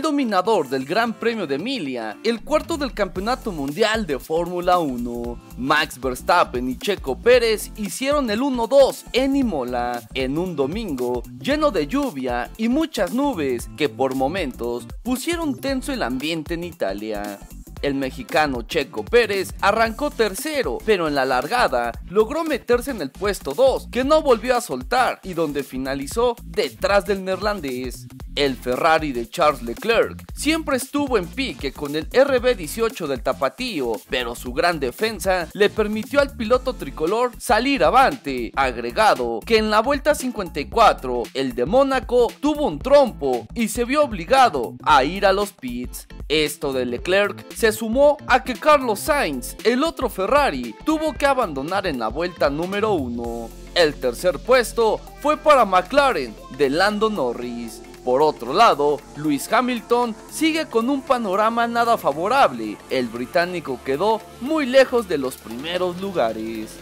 dominador del Gran Premio de Emilia, el cuarto del Campeonato Mundial de Fórmula 1. Max Verstappen y Checo Pérez hicieron el 1-2 en Imola, en un domingo lleno de lluvia y muchas nubes que por momentos pusieron tenso el ambiente en Italia. El mexicano Checo Pérez arrancó tercero, pero en la largada logró meterse en el puesto 2, que no volvió a soltar y donde finalizó detrás del neerlandés. El Ferrari de Charles Leclerc siempre estuvo en pique con el RB18 del Tapatío, pero su gran defensa le permitió al piloto tricolor salir avante, agregado que en la vuelta 54 el de Mónaco tuvo un trompo y se vio obligado a ir a los pits. Esto de Leclerc sumó a que Carlos Sainz, el otro Ferrari, tuvo que abandonar en la vuelta número 1. El tercer puesto fue para McLaren de Lando Norris. Por otro lado, Lewis Hamilton sigue con un panorama nada favorable. El británico quedó muy lejos de los primeros lugares.